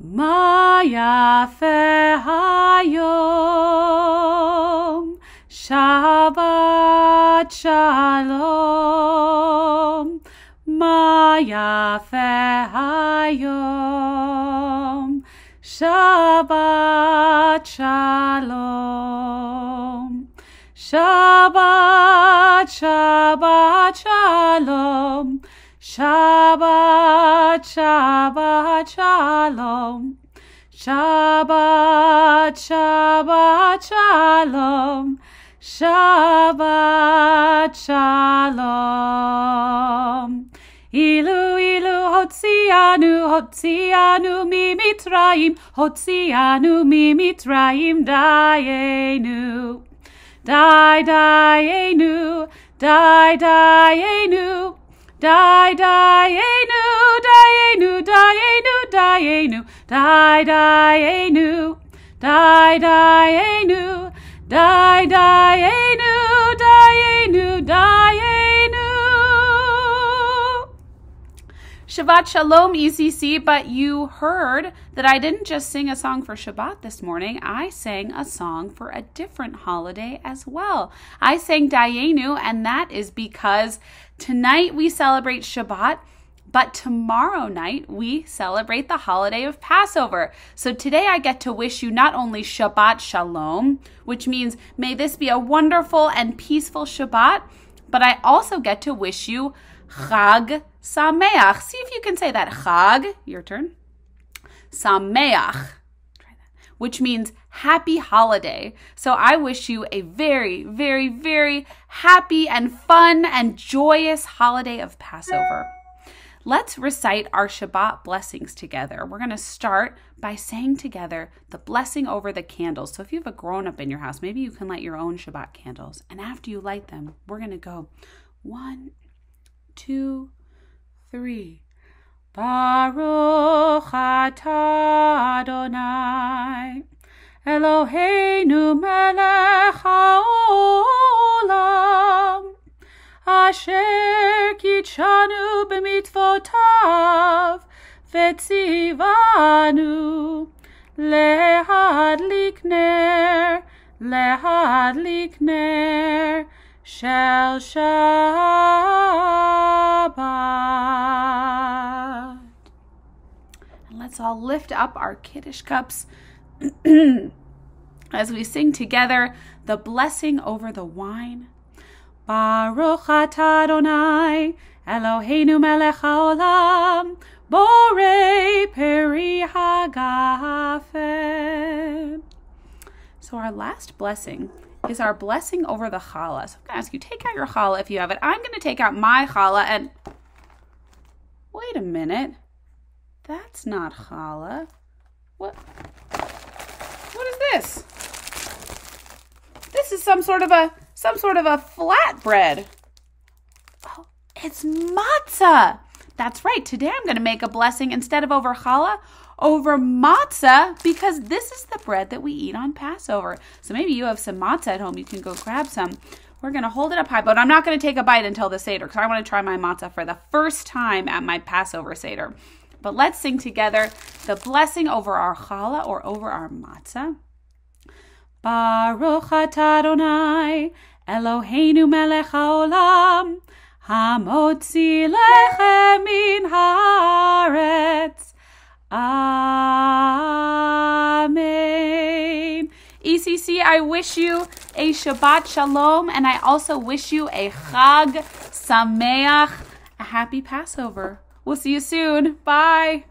מה יפה היום, שבת שלום. מה יפה היום, שבת שלום. Shabbat, Shabbat, Shalom. Shabbat, Shabbat, Shalom. Shabbat, Shabbat, Shalom. Shabbat, Shalom. Ilu, ilu, hotzianu, hotzianu, mi Mitzrayim, hotzianu, mi Mitzrayim, dayenu. Die, die, enu, die, die, enu, die, die, enu, die, enu, die, enu, die, enu, die, die, enu, die, die, die, die, die, Shabbat Shalom, ECC, but you heard that I didn't just sing a song for Shabbat this morning. I sang a song for a different holiday as well. I sang Dayenu, and that is because tonight we celebrate Shabbat. But tomorrow night, we celebrate the holiday of Passover. So today, I get to wish you not only Shabbat Shalom, which means may this be a wonderful and peaceful Shabbat, but I also get to wish you Chag Sameach. See if you can say that. Chag, your turn. Sameach, which means happy holiday. So I wish you a very, very, very happy and fun and joyous holiday of Passover. Let's recite our Shabbat blessings together. We're going to start by saying together the blessing over the candles. So if you have a grown up in your house, maybe you can light your own Shabbat candles. And after you light them, we're going to go one, two, three. Baruch atah Adonai Eloheinu melech haolam Asher kitshanu b'mitzvotav Vetzivanu lehadlik ner Lehadlik ner Shel Shabbat. Let's all lift up our Kiddush cups as we sing together the blessing over the wine. Baruch atah Adonai Eloheinu melech haolam borei peri hagafen. So our last blessing is our blessing over the challah. So I'm going to ask you, take out your challah if you have it. I'm going to take out my challah and wait a minute. That's not challah. What? What is this? This is some sort of a some sort of a flatbread. Oh, it's matzah. That's right. Today I'm going to make a blessing instead of over challah over matzah because this is the bread that we eat on Passover. So maybe you have some matzah at home. You can go grab some. We're going to hold it up high, but I'm not going to take a bite until the Seder because I want to try my matzah for the first time at my Passover Seder. But let's sing together the blessing over our challah or over our matzah. Baruch Adonai Eloheinu melech haolam hamotzi lechem min haaretz Amen. ECC, I wish you a Shabbat Shalom, and I also wish you a Chag Sameach, a happy Passover. We'll see you soon. Bye.